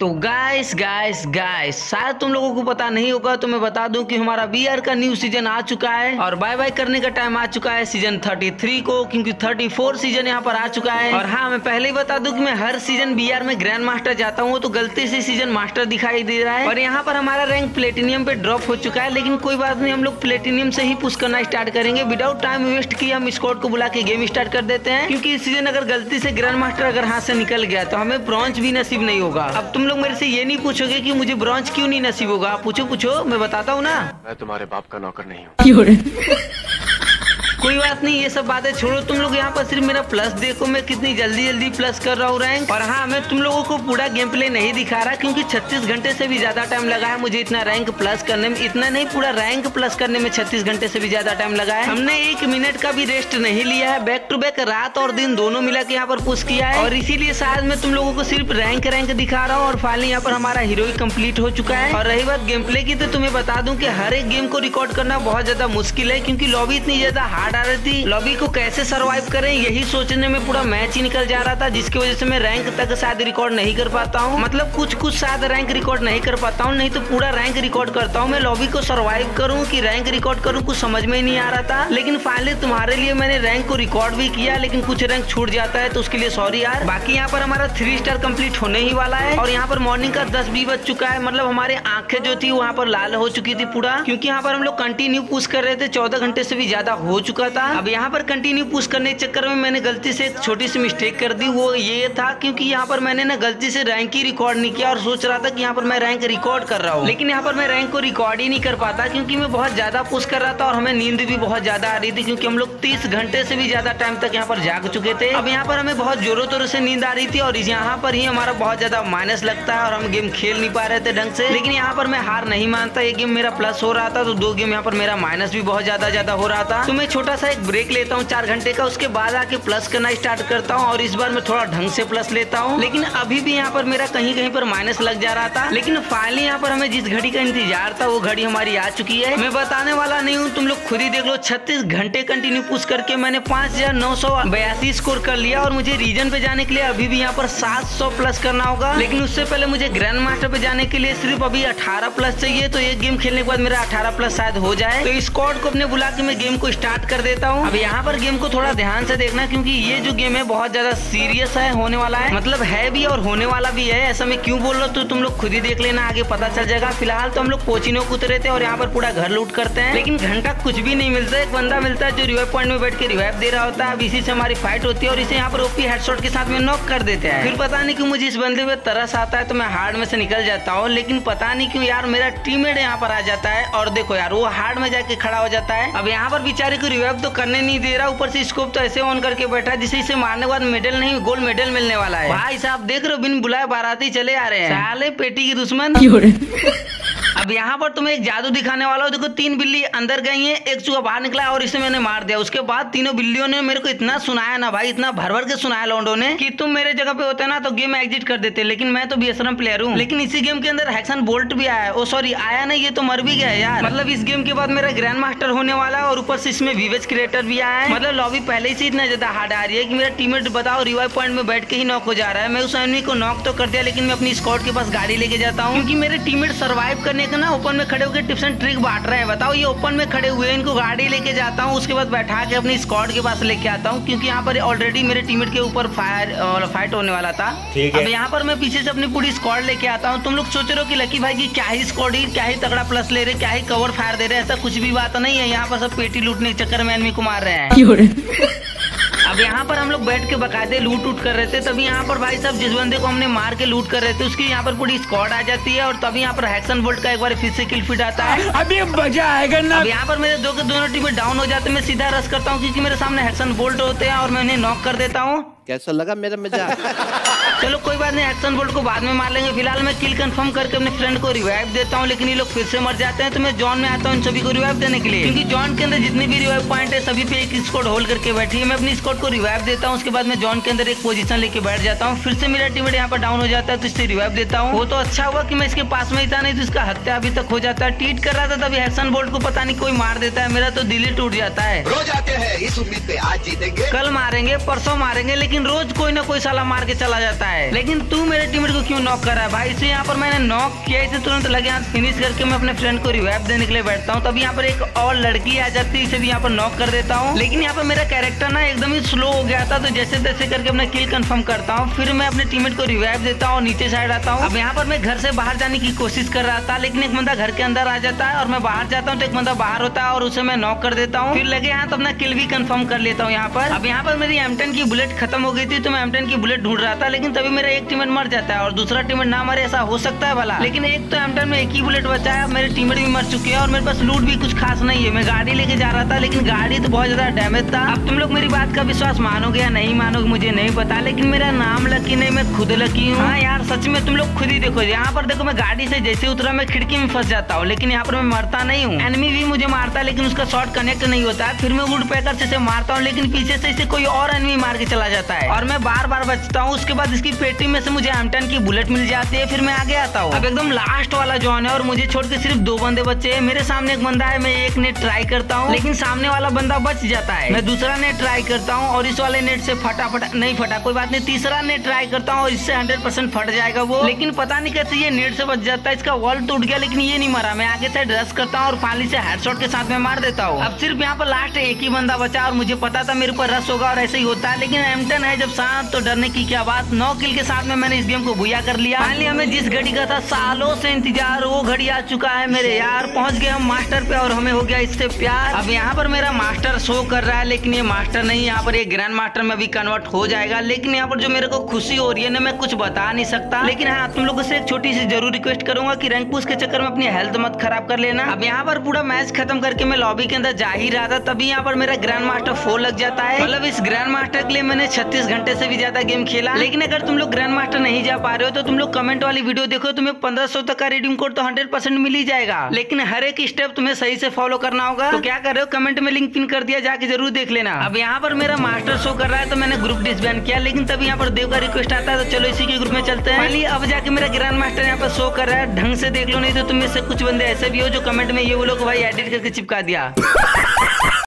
तो guys guys guys शायद तुम लोगों को पता नहीं होगा तो मैं बता दूँ कि हमारा बीआर का न्यू सीज़न आ चुका है और बाय बाय करने का टाइम आ चुका है सीज़न 33 को, क्योंकि 34 सीज़न यहाँ पर आ चुका है। और हाँ मैं पहले ही बता दूँ कि मैं हर सीज़न बीआर में ग्रैंड मास्टर जाता हूँ तो गलती से सीज़न मास्टर दिखाई दे रहा है। और यहाँ पर हमारा रैंक प्लेटिनियम पे ड्रॉप हो चुका है, लेकिन कोई बात नहीं, हम लोग प्लेटिनियम से ही पुश करना स्टार्ट करेंगे। विदाउट टाइम वेस्ट किए, हम स्कॉट को बुला के गेम स्टार्ट कर देते हैं, क्योंकि इस सीज़न अगर गलती से ग्रैंड मास्टर अगर हाथ से निकल गया तो हमें ब्रॉन्च भी नसीब नहीं होगा। अब तुम लोग मेरे से ये नहीं पूछोगे कि मुझे ब्रांच क्यों नहीं नसीब होगा? पूछो पूछो मैं बताता हूँ ना। मैं तुम्हारे बाप का नौकर नहीं हूँ। कोई बात नहीं, ये सब बातें छोड़ो। तुम लोग यहाँ पर सिर्फ़ मेरा प्लस देखो। मैं कितनी जल्दी जल्दी प्लस कर रहा हूँ रैंक और हाँ मैं तुम लोगों को पूरा गेम प्ले नहीं दिखा रहा, क्योंकि 36 घंटे से भी ज़्यादा टाइम लगा है। मुझे इतना रैंक प्लस करने में इतना नहीं, पूरा रैंक प्लस करने में 36 घंटे से भी ज़्यादा टाइम लगा है। हमने एक मिनट का भी रेस्ट नहीं लिया है। बैक टू बैक रात और दिन दोनों मिला के यहाँ पर पुश किया है। और इसीलिए शायद मैं तुम लोगों को सिर्फ़ रैंक रैंक दिखा रहा हूँ। और फाइनली यहाँ पर हमारा हीरो कंप्लीट हो चुका है। और रही बात गेम प्ले की तो तुम्हें बता दूँ कि हर एक गेम को रिकॉर्ड करना बहुत ज़्यादा मुश्किल है, क्योंकि लॉबी इतनी ज़्यादा हार्ड थी। लॉबी को कैसे सरवाइव करें, यही सोचने में पूरा मैच ही निकल जा रहा था, जिसकी वजह से मैं रैंक तक शायद रिकॉर्ड नहीं कर पाता हूँ। मतलब कुछ कुछ शायद रैंक रिकॉर्ड नहीं कर पाता हूँ, नहीं तो पूरा रैंक रिकॉर्ड करता हूँ। मैं लॉबी को सर्वाइव करूँ की रैंक रिकॉर्ड करूँ, कुछ समझ में ही नहीं आ रहा था। लेकिन फाइनली तुम्हारे लिए मैंने रैंक को रिकॉर्ड भी किया, लेकिन कुछ रैंक छूट जाता है तो उसके लिए सॉरी यार। बाकी यहाँ पर हमारा थ्री स्टार कंप्लीट होने ही वाला है, और यहाँ पर मॉर्निंग का दस भी बज चुका है। मतलब हमारे आँखें जो थी वहाँ पर लाल हो चुकी थी पूरा, क्योंकि यहाँ पर हम लोग कंटिन्यू पुश कर रहे थे, चौदह घंटे से भी ज़्यादा हो चुका था। अब यहाँ पर कंटिन्यू पुश करने के चक्कर में मैंने गलती से एक छोटी सी मिस्टेक कर दी। वो ये था क्योंकि यहाँ पर मैंने ना गलती से रैंक ही रिकॉर्ड नहीं किया और सोच रहा था कि यहाँ पर मैं रैंक रिकॉर्ड कर रहा हूँ। लेकिन यहाँ पर मैं रैंक को रिकॉर्ड ही नहीं कर पाता क्योंकि मैं बहुत ज़्यादा पुश कर रहा था और हमें नींद भी बहुत ज़्यादा आ रही थी क्योंकि हम लोग तीस घंटे से भी ज़्यादा टाइम तक यहाँ पर जाग चुके थे। अब यहाँ पर हमें बहुत जोरों तोरों से नींद आ रही थी और यहाँ पर ही हमारा बहुत ज़्यादा माइनस लगता है और हम गेम खेल नहीं पा रहे थे ढंग से। लेकिन यहाँ पर मैं हार नहीं मानता। ये गेम मेरा प्लस हो रहा था तो दो गेम यहाँ पर मेरा माइनस भी बहुत ज़्यादा ज़्यादा हो रहा था। तो मैं छोटा सा एक ब्रेक लेता हूँ, चार घंटे का, उसके बाद आके प्लस करना स्टार्ट करता हूँ और इस बार मैं थोड़ा ढंग से प्लस लेता हूँ। लेकिन अभी भी यहाँ पर मेरा कहीं कहीं पर माइनस लग जा रहा था। लेकिन फाइनली यहाँ पर हमें जिस घड़ी का इंतज़ार था, वो घड़ी हमारी आ चुकी है। मैं बताने वाला नहीं हूँ, तुम लोग खुद ही देख लो, छत्तीस घंटे कंटिन्यू पुश करके मैंने पाँच हज़ार नौ सौ बयासी स्कोर कर लिया और मुझे रीजन पे जाने के लिए अभी भी यहाँ पर सात सौ प्लस करना होगा। लेकिन उससे पहले मुझे ग्रैंड मास्टर पे जाने के लिए सिर्फ़ अभी अठारह प्लस चाहिए तो एक गेम खेलने के बाद मेरा अठारह प्लस शायद हो जाए। तो स्कॉट को अपने बुला के मैं गेम को स्टार्ट कर देता हूँ। अब यहाँ पर गेम को थोड़ा ध्यान से देखना, क्योंकि ये जो गेम है, बहुत ज़्यादा सीरियस है, होने वाला है। मतलब है भी और होने वाला भी है। ऐसा मैं क्यों बोल रहा हूँ? तो तुम लोग खुद ही देख लेना, आगे पता चल जाएगा। फ़िलहाल तो हम लोग कोचिनो को उतरे थे और यहाँ पर पूरा घर लूट करते हैं। लेकिन घंटा कुछ भी नहीं मिलता, एक बंदा मिलता है जो रिवाइव पॉइंट में बैठ के रिवाइव दे रहा होता है। अब इसी से हमारी फाइट होती है और इसे यहाँ पर ओपी हेडशॉट के साथ में नॉक कर देते हैं। फिर पता नहीं क्यों मुझे इस बंदे में तरस आता है तो मैं हार्ड में से निकल जाता हूँ। लेकिन पता नहीं क्यों यार, मेरा टीममेट यहाँ पर आ जाता है। और देखो यार, वो हार्ड में जाके खड़ा हो जाता है। अब यहाँ पर बेचारे को रिवाइव तो करने नहीं दे रहा ऊपर से स्कोप तो ऐसे ऑन करके बैठा है जिसे इसे मारने के बाद मेडल नहीं गोल्ड मेडल मिलने वाला है। भाई साहब देख रहे हो बिन बुलाए बाराती चले आ रहे हैं। साले पेटी की दुश्मन। अब यहाँ पर तुम्हें एक जादू दिखाने वाला हूँ। देखो, तीन बिल्ली अंदर गई है, एक चूहा बाहर निकला और इसे मैंने मार दिया। उसके बाद तीनों बिल्लियों ने मेरे को इतना सुनाया ना भाई, इतना भर भर के सुनाया लॉन्डो ने कि तुम मेरे जगह पे होते ना तो गेम एग्जिट कर देते। लेकिन मैं तो बीएसएम प्लेयर हूँ। लेकिन इसी गेम के अंदर हैक्सन बोल्ट भी आया ओ सॉरी आया नहीं, ये तो मर भी गया यार। मतलब इस गेम के बाद मेरा ग्रैंड मास्टर होने वाला है और ऊपर से इसमें विवेज क्रिएटर भी आया है। मतलब लॉबी पहले से इतना ज़्यादा हार्ड आ रही है कि मेरा टीममेट बताओ रिवाइव पॉइंट में बैठ के ही नॉक हो जा रहा है। मैं उस एनिमी को नॉक तो कर दिया, लेकिन मैं अपनी स्कॉट के पास गाड़ी लेके जाता हूँ। क्योंकि मेरे टीममेट सर्वाइव करने का ना ओपन में खड़े होकर टिप्स एंड ट्रिक बांट रहे हैं। बताओ ये ओपन में खड़े हुए इनको गाड़ी लेके जाता हूँ उसके बाद बैठा के अपनी स्कॉड के पास लेके आता हूँ क्योंकि यहाँ पर ऑलरेडी मेरे टीममेट के ऊपर फायर फाइट होने वाला था। अब यहाँ पर मैं पीछे से अपनी पूरी स्कॉट लेके आता हूँ। तुम लोग सोच रहे हो कि लकी भाई की क्या ही स्कॉड ही क्या ही तगड़ा प्लस ले रहे क्या ही कवर फायर दे रहे ऐसा कुछ भी बात नहीं है। यहाँ पर सब पेटी लूटने के चक्कर में एनमी को मार रहे हैं। अब यहाँ पर हम लोग बैठ के बकायदे लूट उट कर रहे थे तभी यहाँ पर भाई साहब जिस बंदे को हमने मार के लूट कर रहे थे उसकी यहाँ पर पूरी स्क्वाड आ जाती है और तभी यहाँ पर हैक्सन बोल्ट का एक बार फिर से किल फिट आता है। अभी मज़ा आएगा ना। यहाँ पर मेरे दो के दोनों टीमें डाउन हो जाते हैं मैं सीधा रस करता हूँ क्योंकि मेरे सामने हैक्सन बोल्ट होते हैं और मैं उन्हें नॉक कर देता हूँ। कैसा लगा मेरा मज़ा चलो कोई बात नहीं एक्शन बोल्ट को बाद में मार लेंगे। फ़िलहाल मैं किल कंफर्म करके अपने फ्रेंड को रिवाइव देता हूँ लेकिन ये लोग फिर से मर जाते हैं तो मैं जॉन में आता हूँ इन सभी को रिवाइव देने के लिए। क्योंकि जॉन के अंदर जितने भी रिवाइव पॉइंट है सभी पे एक स्कॉट होल्ड करके बैठी है। मैं अपनी स्कॉट को को रिवाइव देता हूँ उसके बाद मैं जॉन के अंदर एक पोजीशन लेके बैठ जाता हूँ फिर से मेरा टीममेट यहाँ पर डाउन हो जाता है तो इससे रिवाइव देता हूँ। वो तो अच्छा हुआ कि मैं इसके पास में ही था नहीं तो इसका हत्या अभी तक हो जाता है। टीट कर रहा था तभी हैक्सन बोल्ट को पता नहीं कोई मार देता है मेरा तो दिल ही टूट जाता है। रोज आते हैं इस उम्मीद पे आज जीतेंगे। कल मारेंगे परसों मारेंगे लेकिन रोज कोई ना कोई साला मार के चला जाता है। लेकिन तू मेरे टीममेट को क्यों नॉक कर रहा है भाई? इसे यहाँ पर मैंने नॉक किया इसे तुरंत लगे हाथ फिनिश करके मैं अपने फ्रेंड को रिवाइव देने के लिए बैठता हूँ। तभी यहाँ पर एक और लड़की आ जाती है इसे भी यहाँ पर नॉक कर देता हूँ। लेकिन यहाँ पर मेरा कैरेक्टर ना एकदम ही स्लो हो गया था तो जैसे तैसे करके अपना किल कंफर्म करता हूँ। फिर मैं अपने टीममेट को रिवाइव देता हूँ, नीचे साइड आता हूँ। अब यहाँ पर मैं घर से बाहर जाने की कोशिश कर रहा था, लेकिन एक बंदा घर के अंदर आ जाता है और मैं बाहर जाता हूँ तो एक बंदा बाहर होता है और उसे मैं नॉक कर देता हूँ। फिर लगे यहाँ तो अपना किल भी कंफर्म कर लेता हूँ यहाँ पर। अब यहाँ पर मेरी एमटेन की बुलेट खत्म हो गई थी तो मैं एमटेन की बुलेट ढूंढ रहा था, लेकिन तभी मेरा एक टीममेट मर जाता है और दूसरा टीममेट ना मरे, ऐसा हो सकता है भला। लेकिन एक तो एमटेन में एक ही बुलेट बचा है मेरे टीममेट भी मर चुके हैं और मेरे पास लूट भी कुछ खास नहीं है। मैं गाड़ी लेके जा रहा था, लेकिन गाड़ी तो बहुत ज़्यादा डैमेज था। अब तुम लोग मेरी बात का विश्वास मानोगे या नहीं मानोगे, मुझे नहीं पता, लेकिन मेरा नाम लकी नहीं, मैं खुद लकी हूँ। हाँ यार, सच में तुम लोग खुद ही देखो, यहाँ पर देखो मैं गाड़ी से जैसे उतरा, मैं खिड़की में फंस जाता हूँ, लेकिन यहाँ पर मैं मरता नहीं हूँ। एनिमी भी मुझे मारता लेकिन उसका शॉट कनेक्ट नहीं होता फिर मैं वुड पैकर से मारता हूँ, लेकिन पीछे से इसे कोई और एनिमी मार के चला जाता है। और मैं बार बार बचता हूँ, उसके बाद इसकी पेटी में से मुझे एमटन की बुलेट मिल जाती है, फिर मैं आगे आता हूँ। अब एकदम लास्ट वाला जॉन है, और मुझे छोड़ के सिर्फ़ दो बंदे बचे हैं। मेरे सामने एक बंदा है, मैं एक नेट ट्राई करता हूँ, लेकिन सामने वाला बंदा बच जाता है। मैं दूसरा नेट ट्राई करता हूँ और इस वाले नेट से फटाफट नहीं फटा। कोई बात नहीं, तीसरा नेट ट्राई करता हूँ और इससे हंड्रेड परसेंट फट जाएगा वो। लेकिन पता नहीं कैसे ये नेट से बच जाता है, इसका वॉल टूट गया, लेकिन ये नहीं मरा। मैं आगे से रस करता हूँ और फाली से हेडशॉट के साथ में मार देता हूँ। अब सिर्फ़ यहाँ पर लास्ट एक ही बंदा बचा और मुझे पता था मेरे ऊपर रस होगा और ऐसे ही होता है। लेकिन एमटन है, जब साथ तो डरने की क्या बात? नौ किल के साथ में मैंने इस गेम को भूया कर लिया। फाइनली हमें जिस घड़ी का था, सालों से इंतज़ार, वो घड़ी आ चुका है मेरे यार। पहुँच गए हम मास्टर पे और हमें हो गया इससे प्यार। अब यहाँ पर मेरा मास्टर शो कर रहा है, लेकिन ये मास्टर नहीं, यहाँ पर ये ग्रैंड मास्टर में भी कन्वर्ट हो जाएगा, लेकिन यहाँ पर जो मेरे को खुशी हो रही है ना, मैं कुछ बता नहीं सकता। लेकिन हाँ तुम लोगों से एक छोटी सी ज़रूर रिक्वेस्ट करूँगा कि रैंक पुश के चक्कर में अपनी हेल्थ मत खराब कर लेना। अब यहाँ पर पूरा मैच खत्म करके मैं लॉबी के अंदर जा ही रहा था, तभी यहाँ पर मेरा ग्रैंड मास्टर फोर लग जाता है। मतलब इस ग्रैंड मास्टर के लिए मैंने छत्तीस घंटे से भी ज़्यादा गेम खेला। लेकिन अगर तुम लोग ग्रैंड मास्टर नहीं जा पा रहे हो तो तुम लोग कमेंट वाली वीडियो देखो, तुम्हें पंद्रह सौ तक का रिडीम कोड तो हंड्रेड परसेंट मिल ही जाएगा। लेकिन हर एक स्टेप तुम्हें सही से फॉलो करना होगा। तो क्या कर रहे हो? कमेंट में लिंक पिन कर दिया, जाके ज़रूर देख लेना। अब यहाँ पर मेरा मास्टर शो कर रहा है तो मैंने ग्रुप डिसबैंड किया, लेकिन तब यहाँ पर देव का रिक्वेस्ट आता है तो चलो इसी के ग्रुप में चलते हैं। फाइनली अब जाके मेरा ग्रैंड मास्टर यहाँ पर शो कर रहा है, ढंग से देख लो, नहीं तो तुम्हें से कुछ बंदे ऐसे भी हो जो कमेंट में ये वो लोग भाई एडिट करके चिपका दिया।